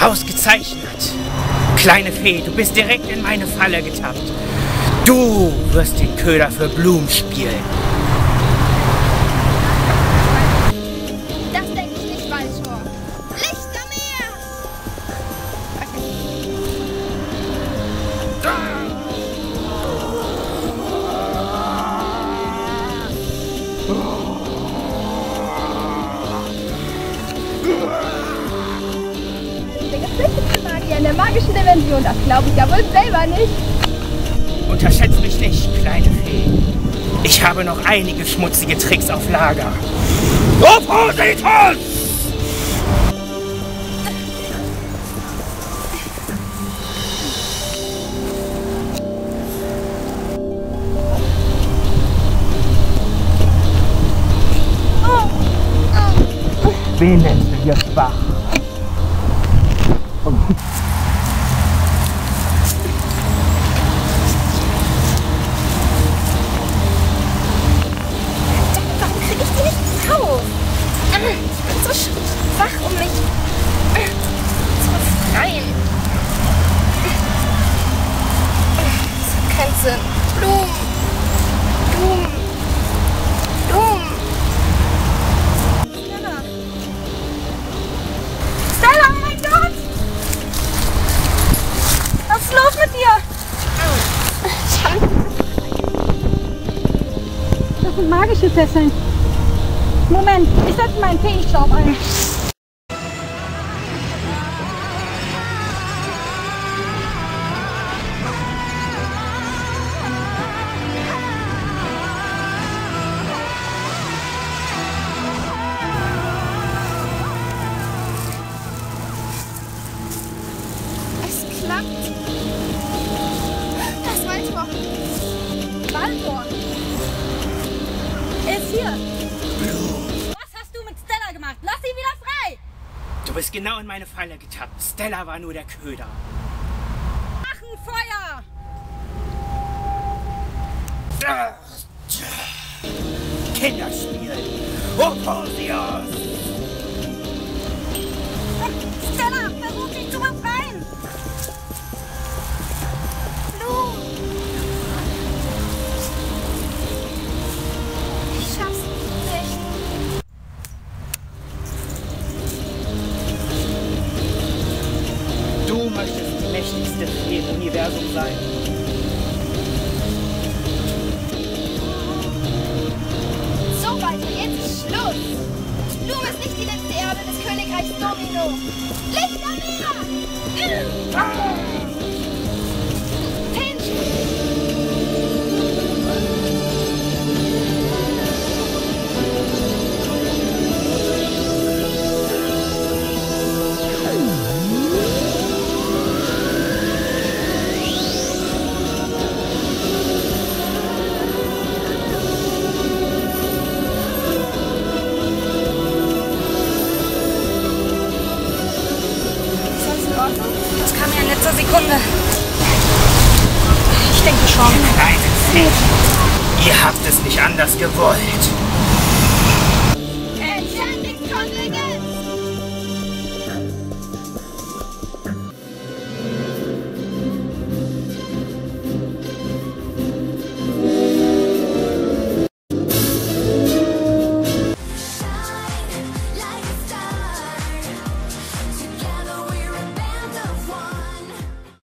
Ausgezeichnet. Kleine Fee, du bist direkt in meine Falle getappt. Du wirst den Köder für Blumen spielen. Magischen Dimension, das glaube ich ja wohl selber nicht. Unterschätzt mich nicht, kleine Fee. Ich habe noch einige schmutzige Tricks auf Lager. Oppositus! Wen nennst du hier schwach? Schwach, um mich zu befreien. Das hat keinen Sinn. Blumen. Blumen. Blumen. Stella. Stella, oh mein Gott! Was ist los mit dir? Das sind magische Fesseln. Moment, ich setze meinen Feenstaub ein. Hier. Was hast du mit Stella gemacht? Lass sie wieder frei! Du bist genau in meine Falle getappt. Stella war nur der Köder. Mach ein Feuer! Kinderspiel. Opposius! Im Universum sein. So, Walter, jetzt ist Schluss. Blume ist nicht die letzte Erbe des Königreichs Domino. Lichtermeer! Finch! Sekunde. Ich denke schon. Kleine Fee. Ihr habt es nicht anders gewollt.